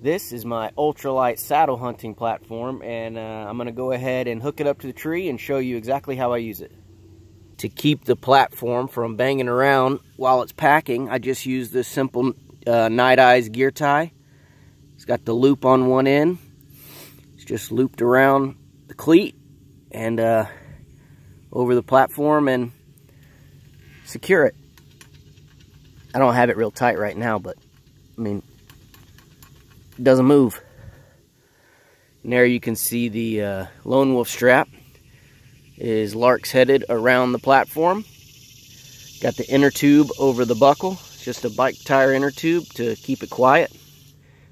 This is my ultralight saddle hunting platform and uh, I'm going to go ahead and hook it up to the tree and show you exactly how I use it. To keep the platform from banging around while it's packing, I just use this simple uh, Nite Ize gear tie. It's got the loop on one end. It's just looped around the cleat and uh, over the platform and secure it. I don't have it real tight right now, but I mean, doesn't move. And there you can see the uh, Lone Wolf strap is Lark's headed around the platform. Got the inner tube over the buckle. Just a bike tire inner tube to keep it quiet.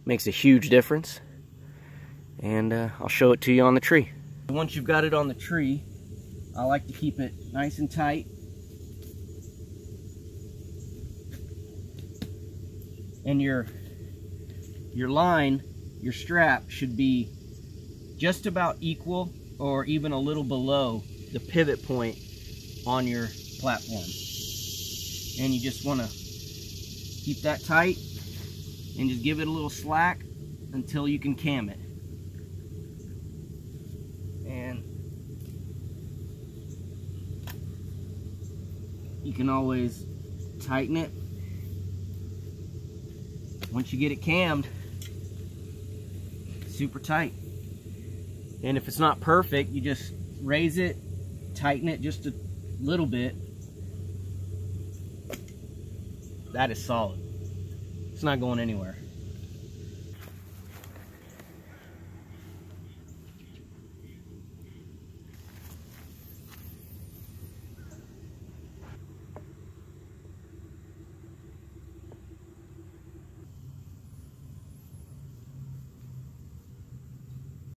Makes a huge difference. And uh, I'll show it to you on the tree. Once you've got it on the tree, I like to keep it nice and tight. And your your line, your strap should be just about equal or even a little below the pivot point on your platform. And you just want to keep that tight and just give it a little slack until you can cam it. And you can always tighten it once you get it cammed super tight. And if it's not perfect, you just raise it, tighten it just a little bit. That is solid. It's not going anywhere.